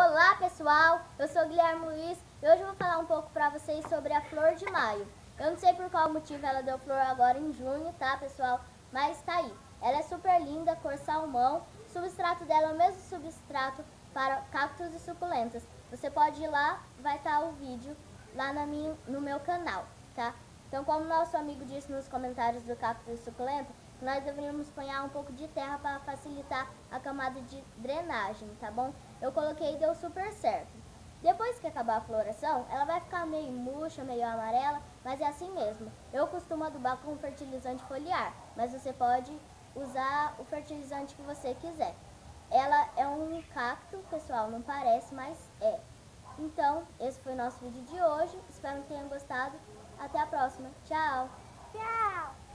Olá pessoal, eu sou Guilherme Luiz e hoje eu vou falar um pouco para vocês sobre a flor de maio. Eu não sei por qual motivo ela deu flor agora em junho, tá pessoal? Mas tá aí. Ela é super linda, cor salmão. O substrato dela é o mesmo substrato para cactos e suculentas. Você pode ir lá, vai estar tá o vídeo lá na minha, no meu canal, tá? Então, como nosso amigo disse nos comentários do cacto e suculenta, nós deveríamos ponhar um pouco de terra para facilitar a camada de drenagem, tá bom? Eu coloquei e deu super certo. Depois que acabar a floração, ela vai ficar meio murcha, meio amarela, mas é assim mesmo. Eu costumo adubar com fertilizante foliar, mas você pode usar o fertilizante que você quiser. Ela é um cacto, pessoal, não parece, mas é. Então, esse foi o nosso vídeo de hoje. Espero que tenham gostado. Até a próxima. Tchau! Tchau!